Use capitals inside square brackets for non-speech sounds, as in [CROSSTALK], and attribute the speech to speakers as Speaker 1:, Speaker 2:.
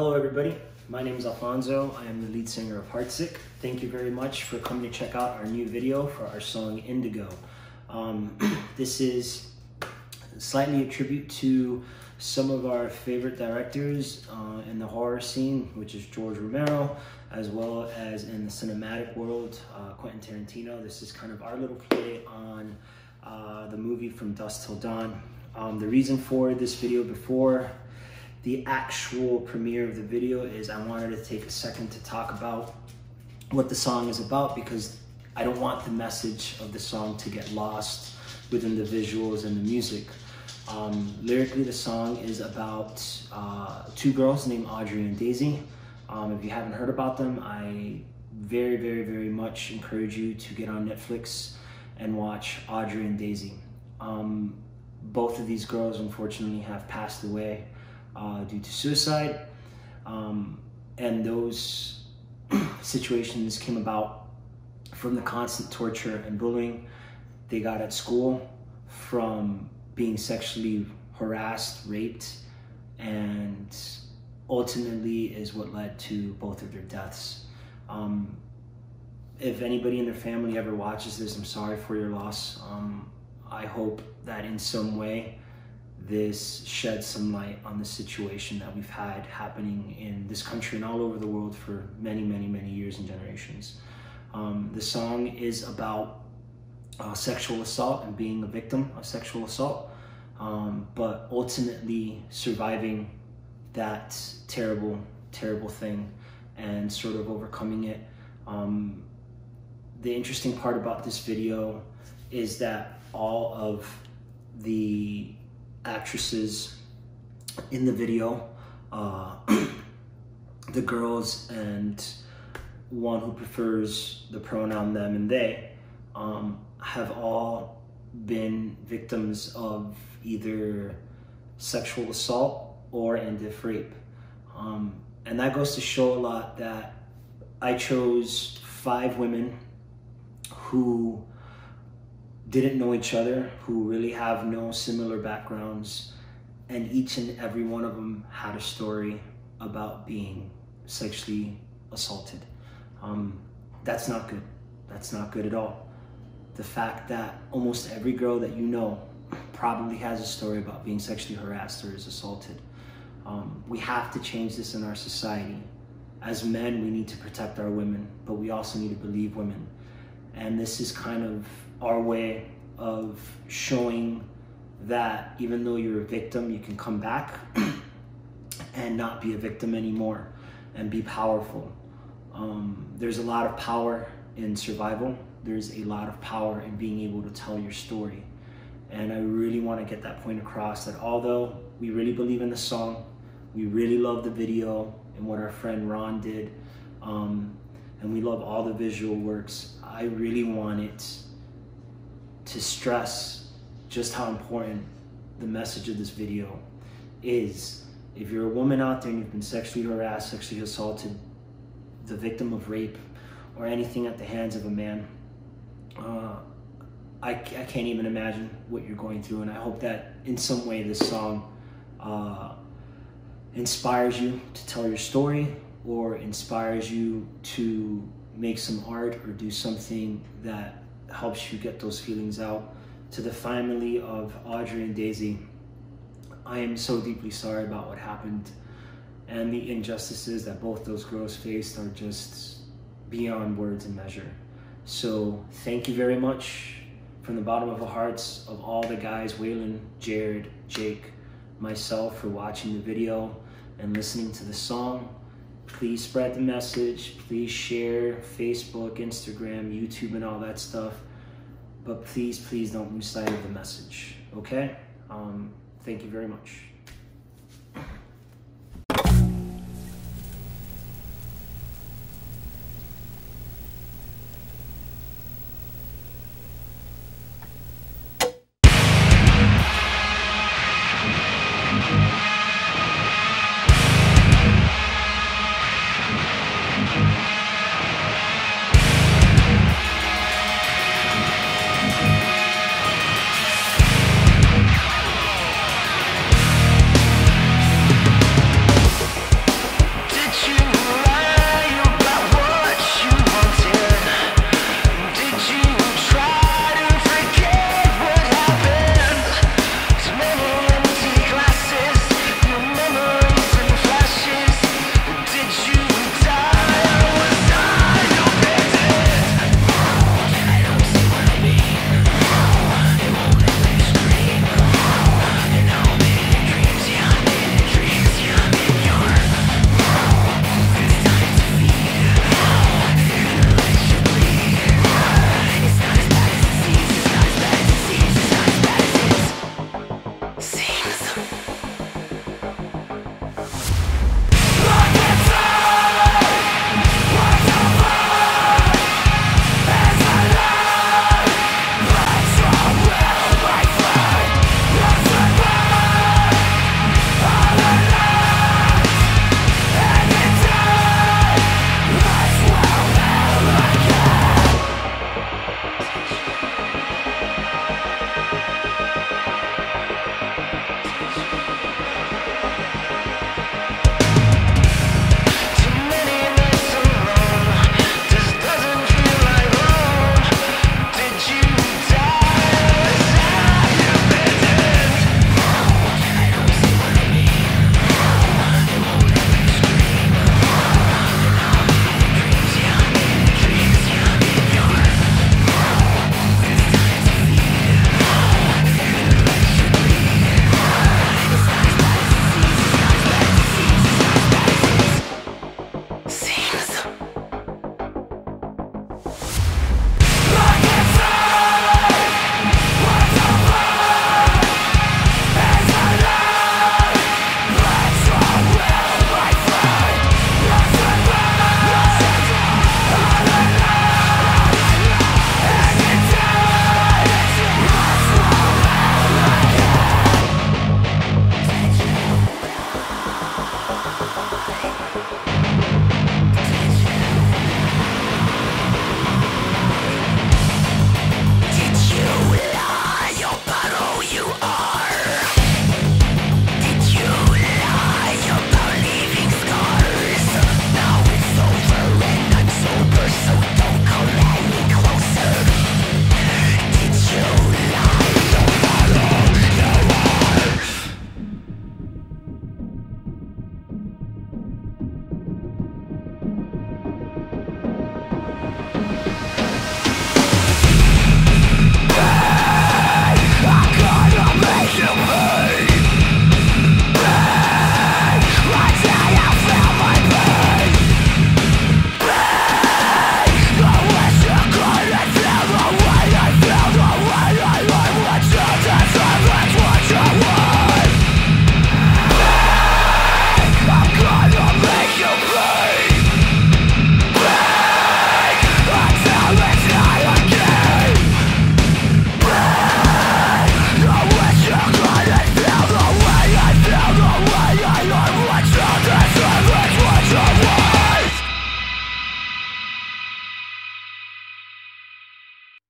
Speaker 1: Hello, everybody. My name is Alfonso. I am the lead singer of Heartsick. Thank you very much for coming to check out our new video for our song Indigo. Um, [CLEARS THROAT] this is slightly a tribute to some of our favorite directors uh, in the horror scene, which is George Romero, as well as in the cinematic world, uh, Quentin Tarantino. This is kind of our little play on uh, the movie From Dusk Till Dawn. Um, the reason for this video before the actual premiere of the video is I wanted to take a second to talk about what the song is about because I don't want the message of the song to get lost within the visuals and the music. Um, lyrically, the song is about uh, two girls named Audrie and Daisy. Um, if you haven't heard about them, I very, very, very much encourage you to get on Netflix and watch Audrie and Daisy. Um, both of these girls, unfortunately, have passed away uh, due to suicide. Um, and those [CLEARS THROAT] situations came about from the constant torture and bullying they got at school, from being sexually harassed, raped, and ultimately is what led to both of their deaths. Um, if anybody in their family ever watches this, I'm sorry for your loss. Um, I hope that in some way this sheds some light on the situation that we've had happening in this country and all over the world for many, many, many years and generations. Um, the song is about uh, sexual assault and being a victim of sexual assault, um, but ultimately surviving that terrible, terrible thing and sort of overcoming it. Um, the interesting part about this video is that all of the actresses in the video, uh, [CLEARS THROAT] the girls and one who prefers the pronoun them and they, um, have all been victims of either sexual assault or and if rape. Um, and that goes to show a lot that I chose five women who didn't know each other, who really have no similar backgrounds, and each and every one of them had a story about being sexually assaulted. Um, that's not good. That's not good at all. The fact that almost every girl that you know probably has a story about being sexually harassed or is assaulted. Um, we have to change this in our society. As men, we need to protect our women, but we also need to believe women. And this is kind of our way of showing that even though you're a victim, you can come back [CLEARS THROAT] and not be a victim anymore and be powerful. Um, there's a lot of power in survival. There's a lot of power in being able to tell your story. And I really want to get that point across that although we really believe in the song, we really love the video and what our friend Ron did, um, and we love all the visual works, I really want it to stress just how important the message of this video is. If you're a woman out there and you've been sexually harassed, sexually assaulted, the victim of rape, or anything at the hands of a man, uh, I, I can't even imagine what you're going through. And I hope that in some way this song uh, inspires you to tell your story or inspires you to make some art or do something that helps you get those feelings out. To the family of Audrie and Daisy, I am so deeply sorry about what happened and the injustices that both those girls faced are just beyond words and measure. So thank you very much from the bottom of the hearts of all the guys, Waylon, Jared, Jake, myself for watching the video and listening to the song. Please spread the message. Please share Facebook, Instagram, YouTube, and all that stuff. But please, please don't lose sight of the message. Okay? Um, thank you very much.